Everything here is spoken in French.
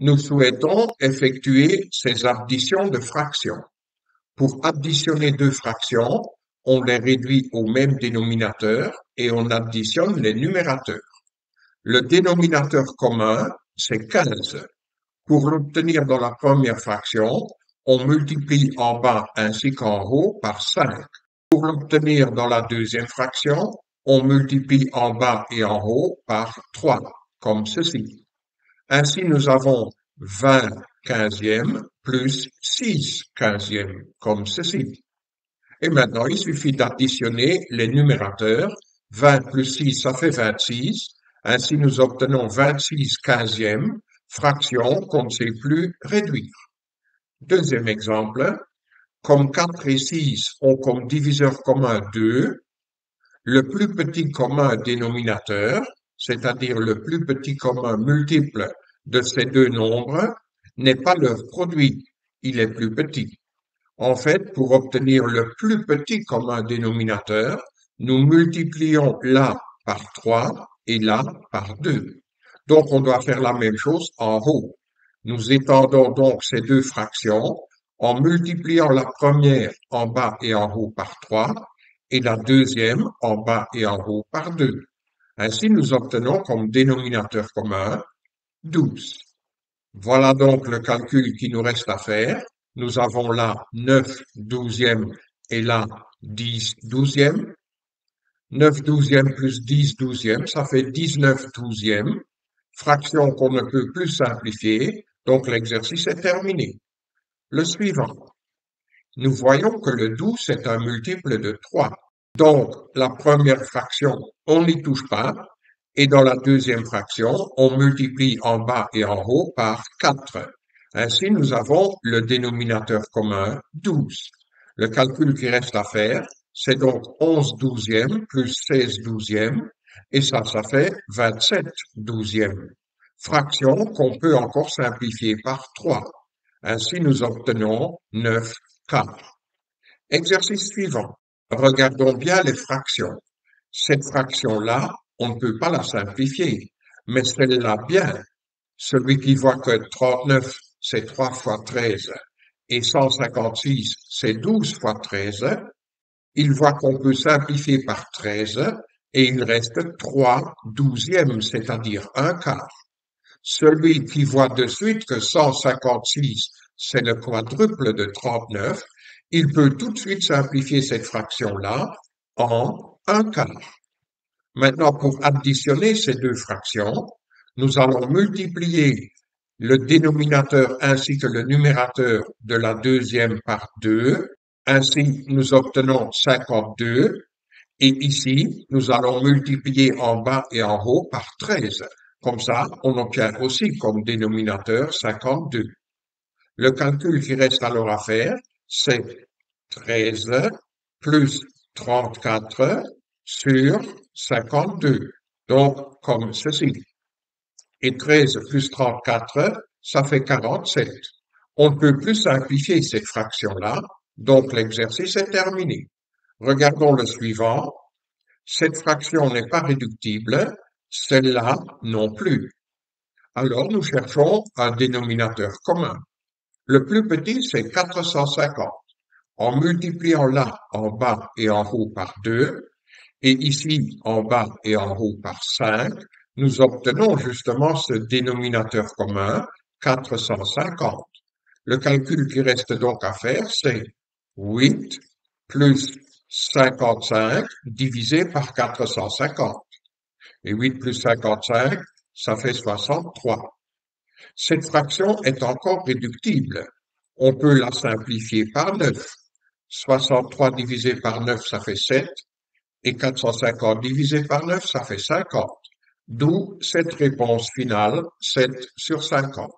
Nous souhaitons effectuer ces additions de fractions. Pour additionner deux fractions, on les réduit au même dénominateur et on additionne les numérateurs. Le dénominateur commun, c'est 15. Pour l'obtenir dans la première fraction, on multiplie en bas ainsi qu'en haut par 5. Pour l'obtenir dans la deuxième fraction, on multiplie en bas et en haut par 3, comme ceci. Ainsi, nous avons 20 quinzièmes plus 6 quinzièmes, comme ceci. Et maintenant, il suffit d'additionner les numérateurs. 20 plus 6, ça fait 26. Ainsi, nous obtenons 26 quinzièmes, fraction qu'on ne sait plus réduire. Deuxième exemple, comme 4 et 6 ont comme diviseur commun 2, le plus petit commun dénominateur, c'est-à-dire le plus petit commun multiple de ces deux nombres, n'est pas leur produit, il est plus petit. En fait, pour obtenir le plus petit commun dénominateur, nous multiplions là par 3 et là par 2. Donc, on doit faire la même chose en haut. Nous étendons donc ces deux fractions en multipliant la première en bas et en haut par 3 et la deuxième en bas et en haut par 2. Ainsi, nous obtenons comme dénominateur commun 12. Voilà donc le calcul qui nous reste à faire. Nous avons là 9 douzièmes et là 10 douzièmes. 9 douzièmes plus 10 douzièmes, ça fait 19 douzièmes, fraction qu'on ne peut plus simplifier, donc l'exercice est terminé. Le suivant. Nous voyons que le 12 est un multiple de 3. Donc, la première fraction, on n'y touche pas. Et dans la deuxième fraction, on multiplie en bas et en haut par 4. Ainsi, nous avons le dénominateur commun 12. Le calcul qui reste à faire, c'est donc 11 douzièmes plus 16 douzièmes, et ça, ça fait 27 douzièmes. Fraction qu'on peut encore simplifier par 3. Ainsi, nous obtenons 9 quarts. Exercice suivant. Regardons bien les fractions. Cette fraction-là, on ne peut pas la simplifier, mais celle-là bien. Celui qui voit que 39, c'est 3 fois 13, et 156, c'est 12 fois 13, il voit qu'on peut simplifier par 13, et il reste 3 douzièmes, c'est-à-dire un quart. Celui qui voit de suite que 156, c'est le quadruple de 39, il peut tout de suite simplifier cette fraction-là en un quart. Maintenant, pour additionner ces deux fractions, nous allons multiplier le dénominateur ainsi que le numérateur de la deuxième par 2. Ainsi, nous obtenons 52. Et ici, nous allons multiplier en bas et en haut par 13. Comme ça, on obtient aussi comme dénominateur 52. Le calcul qui reste alors à faire, c'est 13 plus 34 sur 52. Donc, comme ceci. Et 13 plus 34, ça fait 47. On ne peut plus simplifier cette fraction-là, donc l'exercice est terminé. Regardons le suivant. Cette fraction n'est pas réductible, celle-là non plus. Alors nous cherchons un dénominateur commun. Le plus petit, c'est 450. En multipliant là en bas et en haut par 2, et ici en bas et en haut par 5, nous obtenons justement ce dénominateur commun, 450. Le calcul qui reste donc à faire, c'est 8 plus 55 divisé par 450. Et 8 plus 55, ça fait 63. Cette fraction est encore réductible. On peut la simplifier par 9. 63 divisé par 9, ça fait 7 et 450 divisé par 9, ça fait 50. D'où cette réponse finale, 7 sur 50.